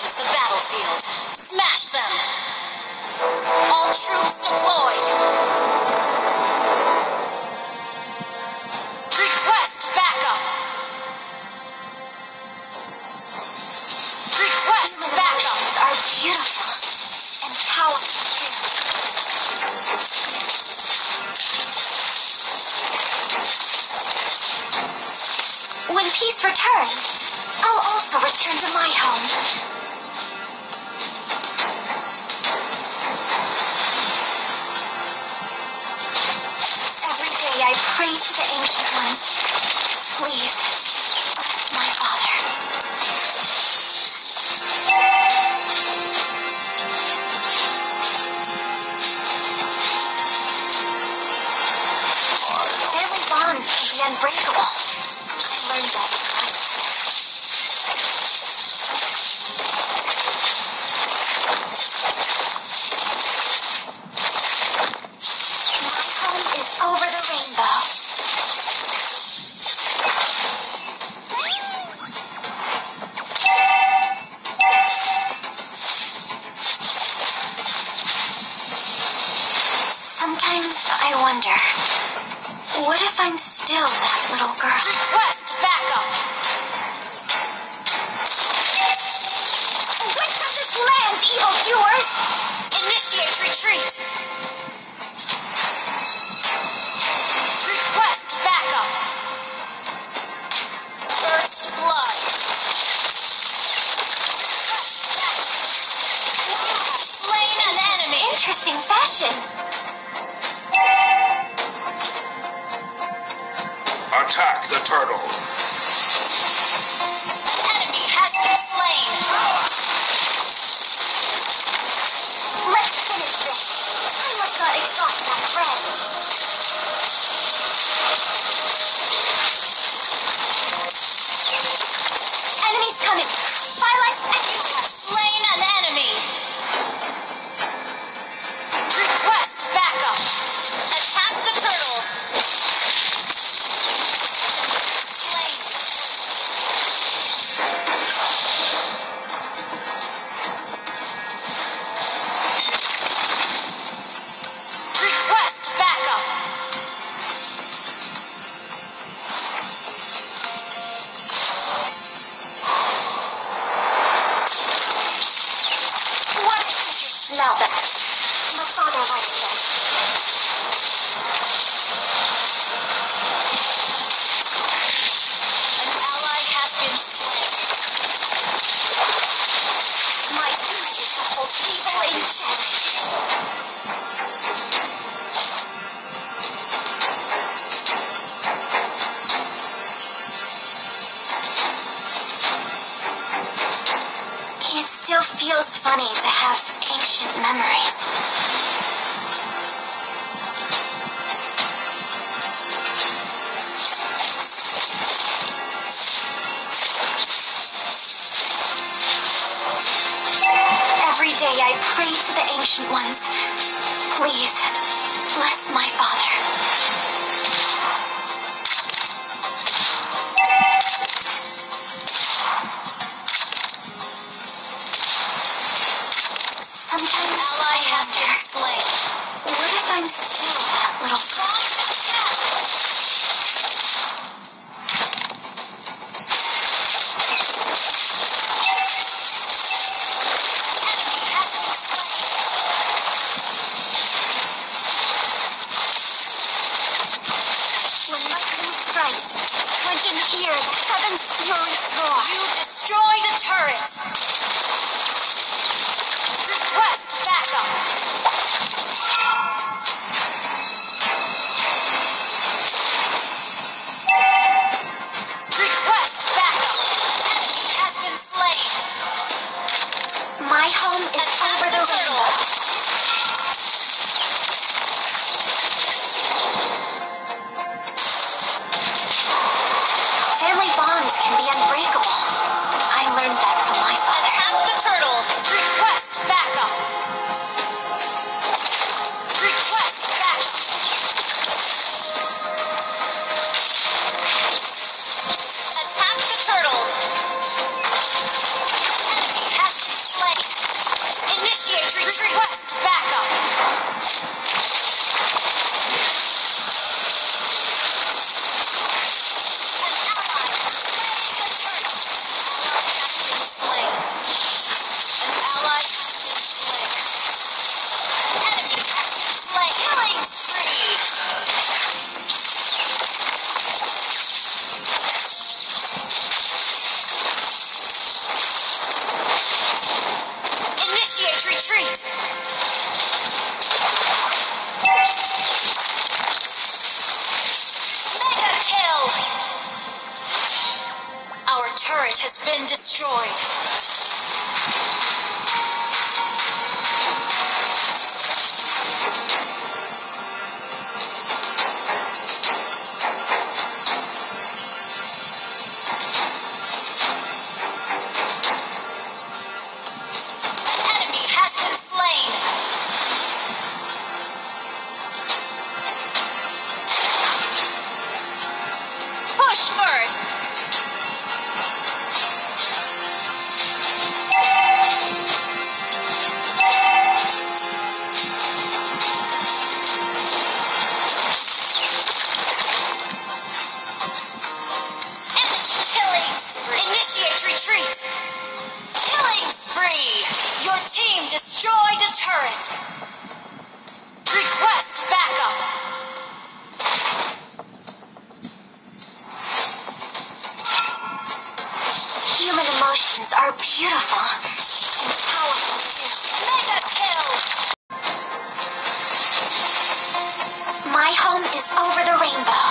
reaches the battlefield. Smash them! All troops deployed! Request backup! Request Human backup! are beautiful and powerful. When peace returns, I'll also return to my home. I pray to the ancient ones. Please. らないんだ Every day I pray to the Ancient Ones. Please, bless my father. faster. Blake, what if I'm still that little fox? Strikes. One can hear the heaven's furious roar. What is request. Great. Mega kill. Our turret has been destroyed. rainbow.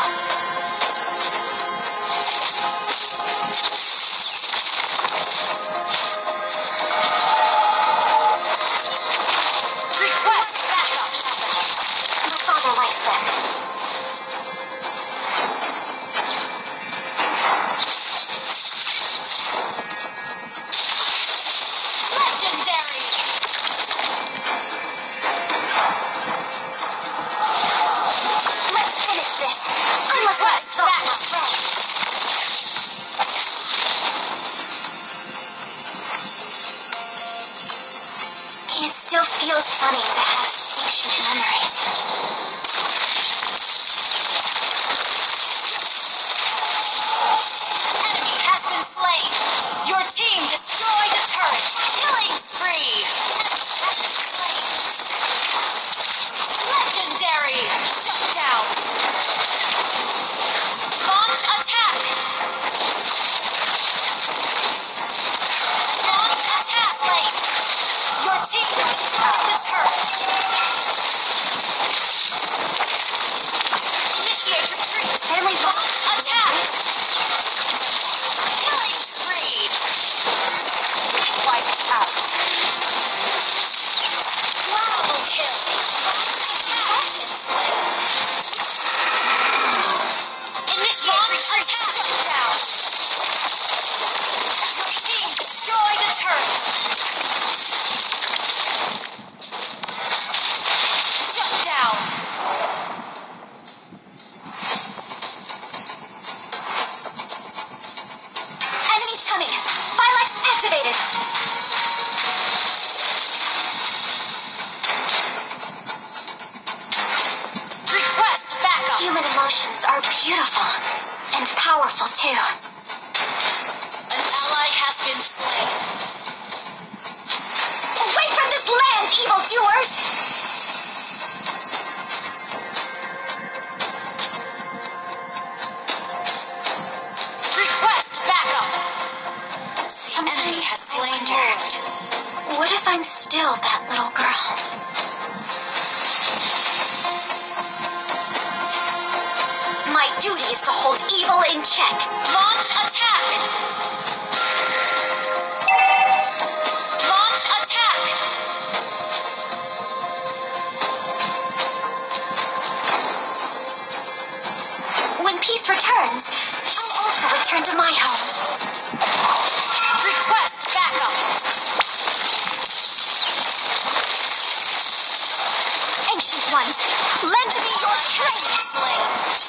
is to hold evil in check. Launch attack! Launch attack! When peace returns, I'll also return to my home. Request backup. Ancient ones, lend me your strength,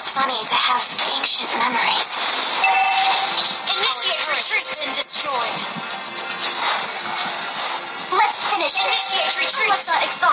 It's funny to have ancient memories. Initiate retreat and destroyed. Let's finish. Initiate retreat. Let's not exhaust.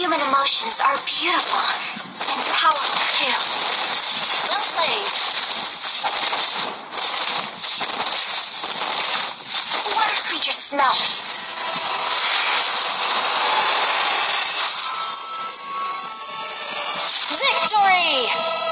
human emotions are beautiful and powerful too. Well played. Water creature smell. Victory!